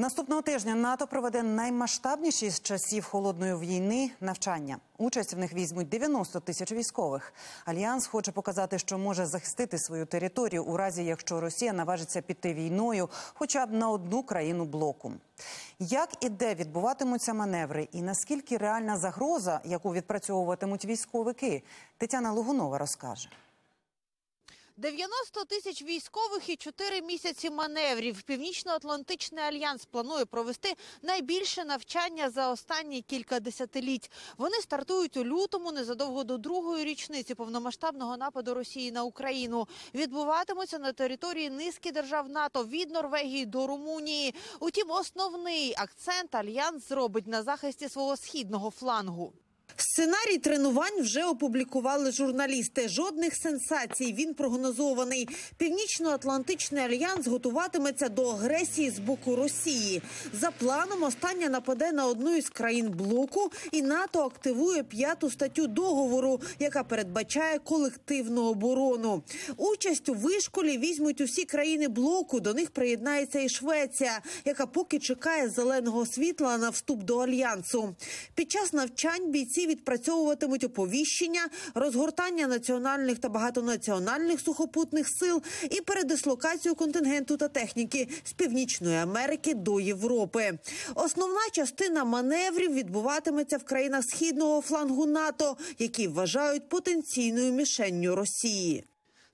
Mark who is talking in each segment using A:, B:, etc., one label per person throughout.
A: Наступного тижня НАТО проведе наймасштабніші з часів холодної війни навчання. Участь в них візьмуть 90 тисяч військових. Альянс хоче показати, що може захистити свою територію у разі, якщо Росія наважиться піти війною, хоча б на одну країну блоку. Як і де відбуватимуться маневри, і наскільки реальна загроза, яку відпрацьовуватимуть військовики, Тетяна Лугунова розкаже.
B: 90 тисяч військових і 4 місяці маневрів. Північно-Атлантичний альянс планує провести найбільше навчання за останні кілька десятиліть. Вони стартують у лютому незадовго до другої річниці повномасштабного нападу Росії на Україну. Відбуватимуться на території низки держав НАТО від Норвегії до Румунії. Утім, основний акцент альянс зробить на захисті свого східного флангу.
C: Сценарій тренувань вже опублікували журналісти. Жодних сенсацій. Він прогнозований. Північно-Атлантичний альянс готуватиметься до агресії з боку Росії. За планом, остання нападе на одну із країн блоку, і НАТО активує п'яту статтю договору, яка передбачає колективну оборону. Участь у вишколі візьмуть усі країни блоку. До них приєднається і Швеція, яка поки чекає зеленого світла на вступ до альянсу. Під час навчань бійці відпрацьовуватимуть оповіщення, розгортання національних та багатонаціональних сухопутних сил і передислокацію контингенту та техніки з північної Америки до Європи. Основна частина маневрів відбуватиметься в країнах східного флангу НАТО, які вважають потенційною мішенню Росії.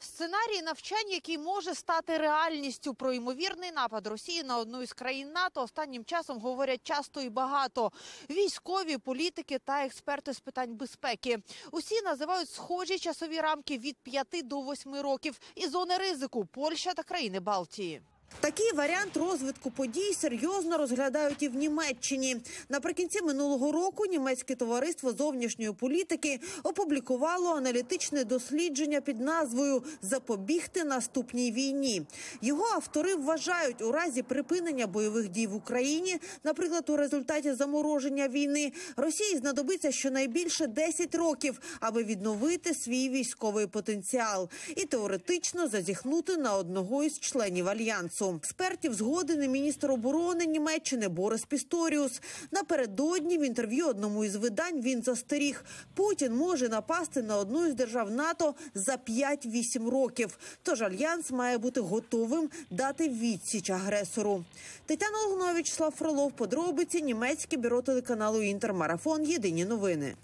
B: Сценарій навчань, який може стати реальністю про ймовірний напад Росії на одну із країн НАТО, останнім часом говорять часто і багато. Військові, політики та експерти з питань безпеки. Усі називають схожі часові рамки від 5 до 8 років і зони ризику Польща та країни Балтії.
C: Такий варіант розвитку подій серйозно розглядають і в Німеччині. Наприкінці минулого року німецьке товариство зовнішньої політики опублікувало аналітичне дослідження під назвою Запобігти наступній війні. Його автори вважають, у разі припинення бойових дій в Україні, наприклад, у результаті замороження війни, Росії знадобиться щонайбільше 10 років, аби відновити свій військовий потенціал і теоретично зазіхнути на одного із членів альянсу. Експертів згоден і міністр оборони Німеччини Борис Пісторіус. Напередодні в інтерв'ю одному із видань він застеріг, Путін може напасти на одну із держав НАТО за 5-8 років. Тож альянс має бути готовим дати відсіч агресору. Тетяна Логнович, Слав Фролов, подробиці німецьке бюро телеканалу Інтермарафон. Єдині новини.